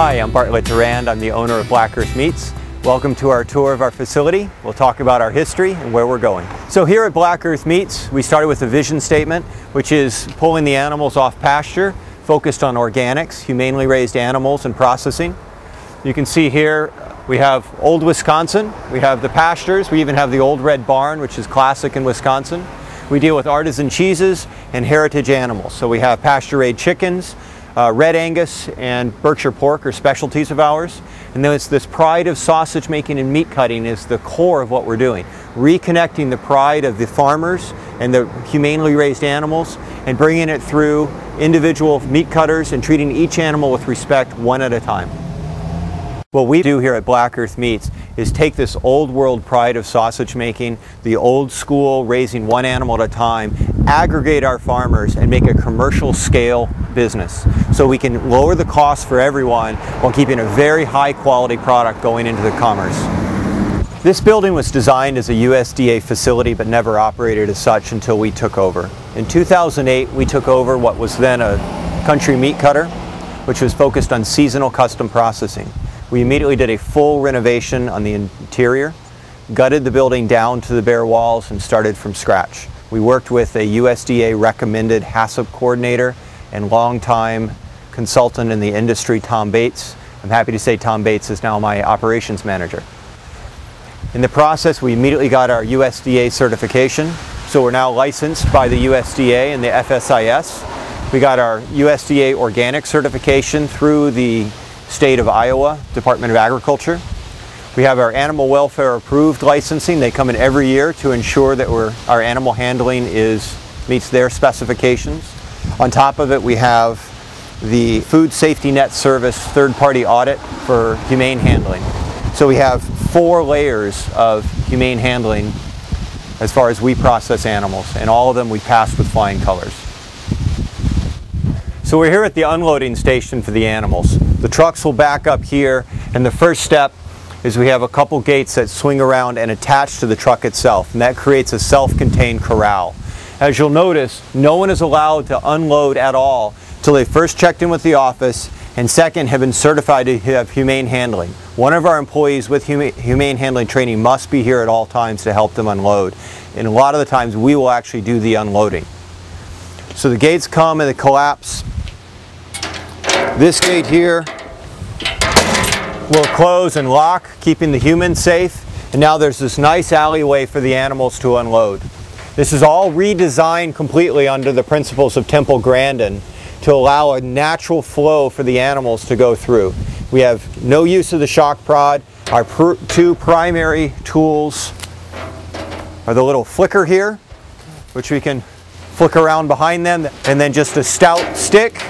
Hi, I'm Bartlett Durand. I'm the owner of Black Earth Meats. Welcome to our tour of our facility. We'll talk about our history and where we're going. So here at Black Earth Meats, we started with a vision statement, which is pulling the animals off pasture, focused on organics, humanely raised animals and processing. You can see here we have old Wisconsin, we have the pastures, we even have the old red barn, which is classic in Wisconsin. We deal with artisan cheeses and heritage animals. So we have pasture-raised chickens, uh, red Angus and Berkshire pork are specialties of ours. And then it's this pride of sausage making and meat cutting is the core of what we're doing. Reconnecting the pride of the farmers and the humanely raised animals and bringing it through individual meat cutters and treating each animal with respect one at a time. What we do here at Black Earth Meats is take this old world pride of sausage making, the old school raising one animal at a time, aggregate our farmers and make a commercial scale business so we can lower the cost for everyone while keeping a very high quality product going into the commerce. This building was designed as a USDA facility but never operated as such until we took over. In 2008 we took over what was then a country meat cutter which was focused on seasonal custom processing. We immediately did a full renovation on the interior, gutted the building down to the bare walls and started from scratch. We worked with a USDA recommended HACCP coordinator and longtime consultant in the industry, Tom Bates. I'm happy to say Tom Bates is now my operations manager. In the process, we immediately got our USDA certification. So we're now licensed by the USDA and the FSIS. We got our USDA organic certification through the state of Iowa Department of Agriculture. We have our animal welfare approved licensing. They come in every year to ensure that our animal handling is meets their specifications. On top of it, we have the Food Safety Net Service third-party audit for humane handling. So we have four layers of humane handling as far as we process animals, and all of them we pass with flying colors. So we're here at the unloading station for the animals. The trucks will back up here and the first step is we have a couple gates that swing around and attach to the truck itself and that creates a self-contained corral. As you'll notice, no one is allowed to unload at all till they first checked in with the office and second have been certified to have humane handling. One of our employees with humane handling training must be here at all times to help them unload. And a lot of the times we will actually do the unloading. So the gates come and they collapse this gate here will close and lock, keeping the humans safe. And now there's this nice alleyway for the animals to unload. This is all redesigned completely under the principles of Temple Grandin to allow a natural flow for the animals to go through. We have no use of the shock prod. Our pr two primary tools are the little flicker here, which we can flick around behind them, and then just a stout stick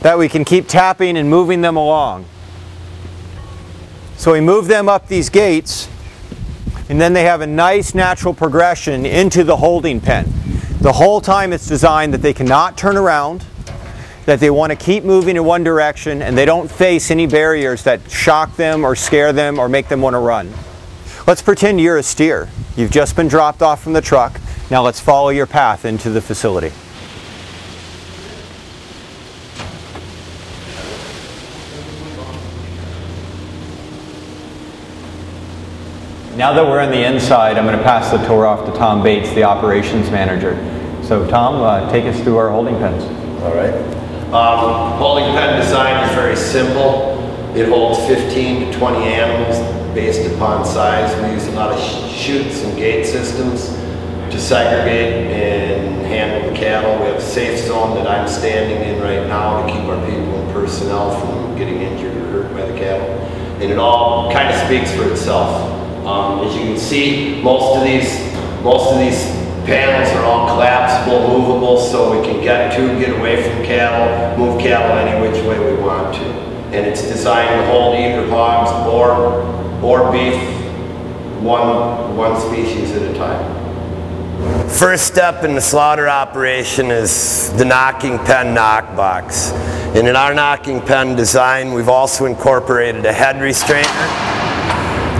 that we can keep tapping and moving them along. So we move them up these gates and then they have a nice natural progression into the holding pen. The whole time it's designed that they cannot turn around, that they want to keep moving in one direction and they don't face any barriers that shock them or scare them or make them want to run. Let's pretend you're a steer. You've just been dropped off from the truck. Now let's follow your path into the facility. Now that we're on the inside, I'm going to pass the tour off to Tom Bates, the operations manager. So Tom, uh, take us through our holding pens. All right. Um, holding pen design is very simple. It holds 15 to 20 animals based upon size. We use a lot of chutes and gate systems to segregate and handle the cattle. We have a safe zone that I'm standing in right now to keep our people and personnel from getting injured or hurt by the cattle. And it all kind of speaks for itself. Um, as you can see, most of these most of these panels are all collapsible, movable, so we can get to, get away from cattle, move cattle any which way we want to. And it's designed to hold either hogs or or beef, one one species at a time. First step in the slaughter operation is the knocking pen knock box. And in our knocking pen design, we've also incorporated a head restrainer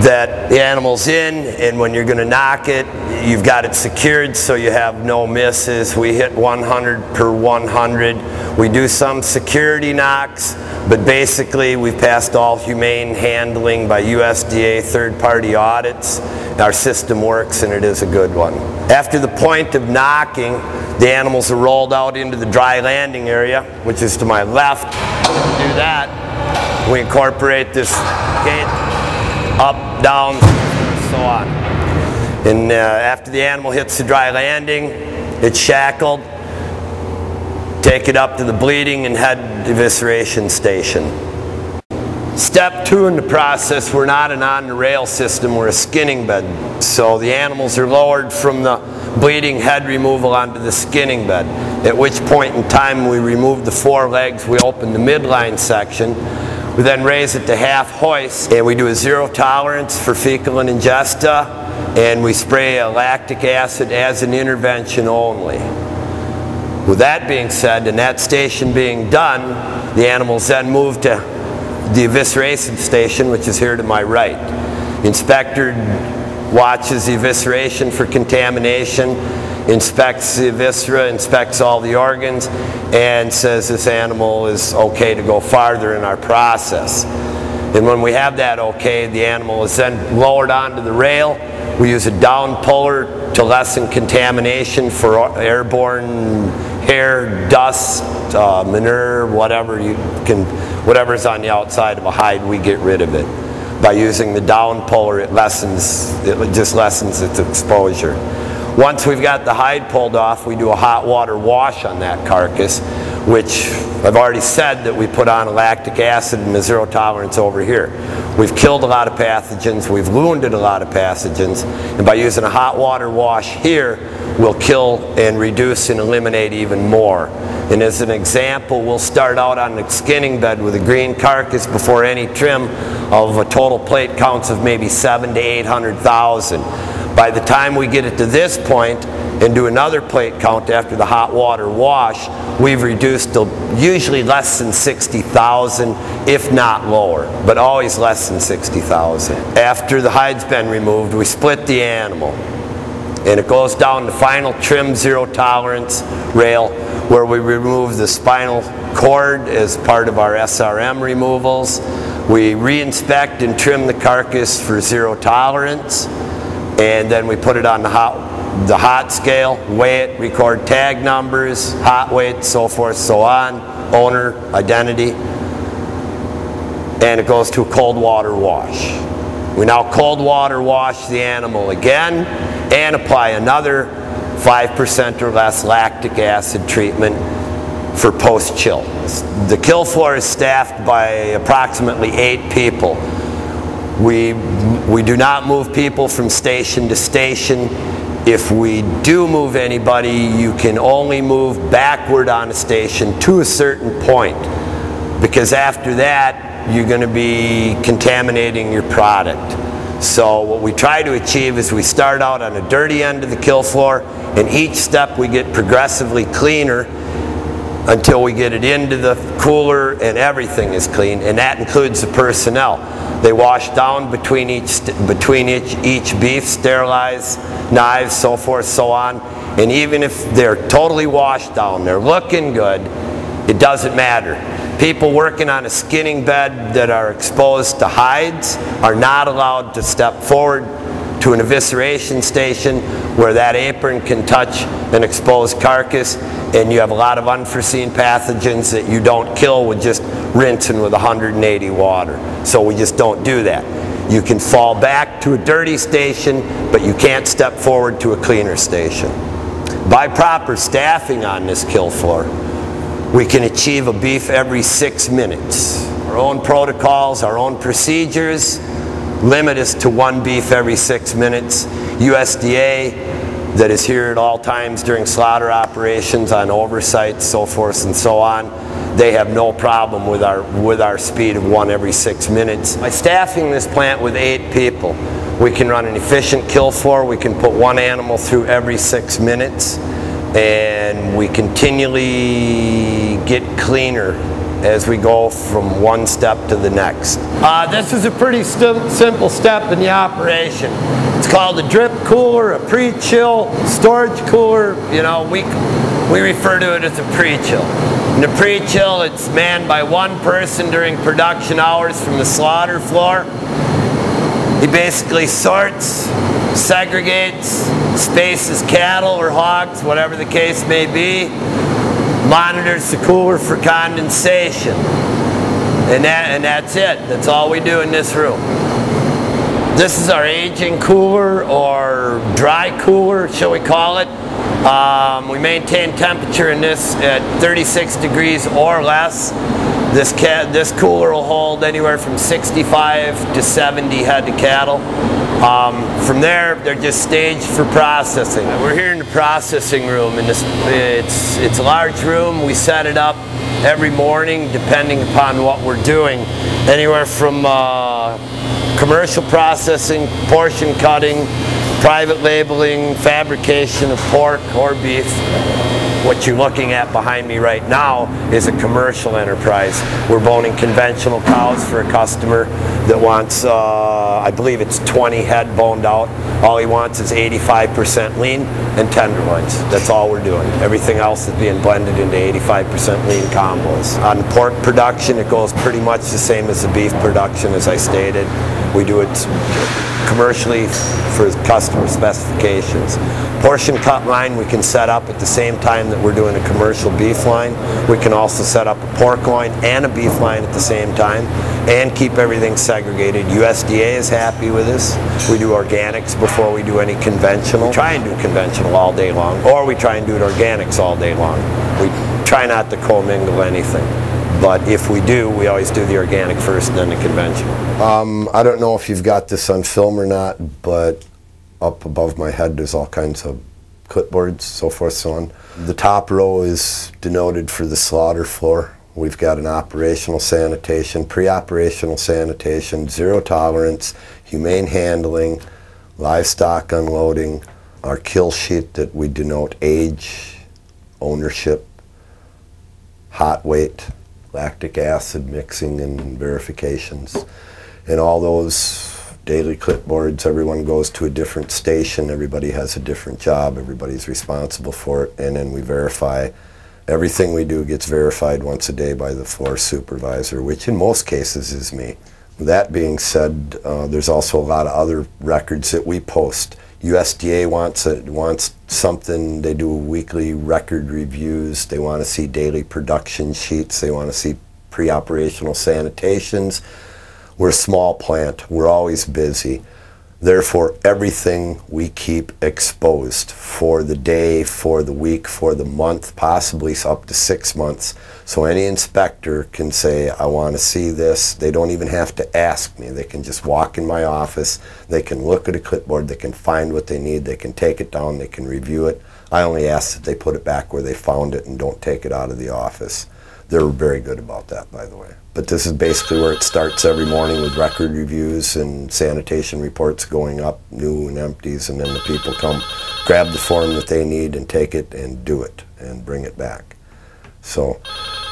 that the animal's in and when you're going to knock it you've got it secured so you have no misses we hit 100 per 100 we do some security knocks but basically we've passed all humane handling by USDA third-party audits. Our system works and it is a good one. After the point of knocking, the animals are rolled out into the dry landing area, which is to my left. Do that. We incorporate this gate up, down, so on. And uh, after the animal hits the dry landing, it's shackled. Take it up to the bleeding and head evisceration station. Step two in the process, we're not an on-the-rail system, we're a skinning bed. So the animals are lowered from the bleeding head removal onto the skinning bed. At which point in time we remove the four legs, we open the midline section, we then raise it to half hoist, and we do a zero tolerance for fecal and ingesta, and we spray a lactic acid as an intervention only. With that being said, and that station being done, the animals then move to the evisceration station, which is here to my right. Inspector watches the evisceration for contamination, inspects the viscera, inspects all the organs, and says this animal is okay to go farther in our process. And when we have that okay, the animal is then lowered onto the rail. We use a down puller to lessen contamination for airborne hair, dust, uh, manure, whatever you can, whatever's on the outside of a hide, we get rid of it. By using the down puller, it lessens, it just lessens its exposure. Once we've got the hide pulled off, we do a hot water wash on that carcass, which I've already said that we put on lactic acid and a zero tolerance over here. We've killed a lot of pathogens, we've wounded a lot of pathogens, and by using a hot water wash here, we'll kill and reduce and eliminate even more. And as an example, we'll start out on the skinning bed with a green carcass before any trim of a total plate counts of maybe seven to 800,000. By the time we get it to this point and do another plate count after the hot water wash, we've reduced to usually less than 60,000, if not lower, but always less than 60,000. After the hide's been removed, we split the animal and it goes down the final trim zero tolerance rail where we remove the spinal cord as part of our SRM removals. We re-inspect and trim the carcass for zero tolerance and then we put it on the hot, the hot scale, weigh it, record tag numbers, hot weight, so forth, so on, owner, identity, and it goes to a cold water wash. We now cold water wash the animal again and apply another 5% or less lactic acid treatment for post-chill. The kill floor is staffed by approximately eight people. We, we do not move people from station to station. If we do move anybody, you can only move backward on a station to a certain point because after that, you're going to be contaminating your product. So what we try to achieve is we start out on a dirty end of the kill floor and each step we get progressively cleaner until we get it into the cooler and everything is clean and that includes the personnel. They wash down between each, between each, each beef, sterilize knives, so forth, so on. And even if they're totally washed down, they're looking good, it doesn't matter. People working on a skinning bed that are exposed to hides are not allowed to step forward to an evisceration station where that apron can touch an exposed carcass and you have a lot of unforeseen pathogens that you don't kill with just rinsing with 180 water. So we just don't do that. You can fall back to a dirty station, but you can't step forward to a cleaner station. By proper staffing on this kill floor, we can achieve a beef every six minutes. Our own protocols, our own procedures limit us to one beef every six minutes. USDA that is here at all times during slaughter operations on oversight, so forth and so on, they have no problem with our, with our speed of one every six minutes. By staffing this plant with eight people, we can run an efficient kill floor. We can put one animal through every six minutes and we continually get cleaner as we go from one step to the next. Uh, this is a pretty simple step in the operation. It's called a drip cooler, a pre-chill, storage cooler. You know, we, we refer to it as a pre-chill. In the pre-chill, it's manned by one person during production hours from the slaughter floor. He basically sorts, segregates, spaces cattle or hogs, whatever the case may be, monitors the cooler for condensation. And, that, and that's it. That's all we do in this room. This is our aging cooler or dry cooler, shall we call it. Um, we maintain temperature in this at 36 degrees or less. This, this cooler will hold anywhere from 65 to 70 head of cattle. Um, from there, they're just staged for processing. We're here in the processing room, and this, it's, it's a large room. We set it up every morning depending upon what we're doing. Anywhere from uh, commercial processing, portion cutting, private labeling, fabrication of pork or beef. What you're looking at behind me right now is a commercial enterprise. We're boning conventional cows for a customer that wants, uh, I believe it's 20 head boned out. All he wants is 85% lean and tenderloins. That's all we're doing. Everything else is being blended into 85% lean combos. On pork production, it goes pretty much the same as the beef production, as I stated. We do it commercially for customer specifications. Portion cut line we can set up at the same time that we're doing a commercial beef line. We can also set up a pork line and a beef line at the same time and keep everything segregated. USDA is happy with us. We do organics before we do any conventional. We try and do conventional all day long or we try and do it organics all day long. We try not to commingle anything. But if we do, we always do the organic first and then the conventional. Um, I don't know if you've got this on film or not, but up above my head there's all kinds of clipboards, so forth, so on. The top row is denoted for the slaughter floor. We've got an operational sanitation, pre-operational sanitation, zero tolerance, humane handling, livestock unloading, our kill sheet that we denote age, ownership, hot weight, lactic acid mixing and verifications. And all those daily clipboards, everyone goes to a different station, everybody has a different job, everybody's responsible for it, and then we verify. Everything we do gets verified once a day by the floor supervisor, which in most cases is me. That being said, uh, there's also a lot of other records that we post. USDA wants it, wants something. They do weekly record reviews. They want to see daily production sheets. They want to see pre-operational sanitations. We're a small plant. We're always busy. Therefore, everything we keep exposed for the day, for the week, for the month, possibly up to six months. So any inspector can say, I want to see this. They don't even have to ask me. They can just walk in my office. They can look at a clipboard. They can find what they need. They can take it down. They can review it. I only ask that they put it back where they found it and don't take it out of the office. They're very good about that, by the way. But this is basically where it starts every morning with record reviews and sanitation reports going up, new and empties, and then the people come grab the form that they need and take it and do it and bring it back. So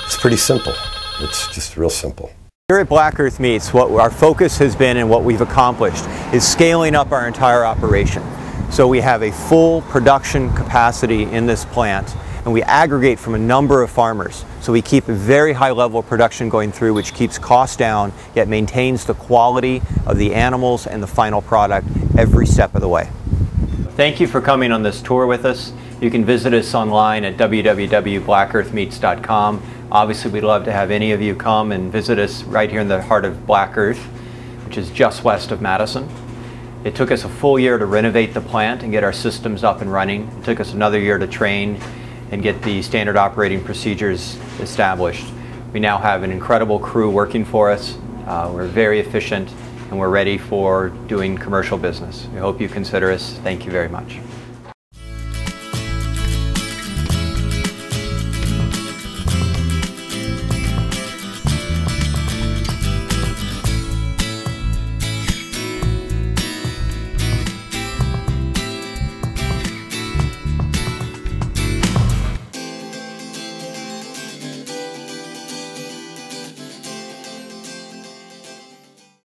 it's pretty simple. It's just real simple. Here at Black Earth Meats, what our focus has been and what we've accomplished is scaling up our entire operation. So we have a full production capacity in this plant and we aggregate from a number of farmers. So we keep a very high level of production going through which keeps costs down yet maintains the quality of the animals and the final product every step of the way. Thank you for coming on this tour with us. You can visit us online at www.blackearthmeats.com. Obviously we'd love to have any of you come and visit us right here in the heart of Black Earth, which is just west of Madison. It took us a full year to renovate the plant and get our systems up and running. It took us another year to train and get the standard operating procedures established. We now have an incredible crew working for us. Uh, we're very efficient and we're ready for doing commercial business. We hope you consider us. Thank you very much.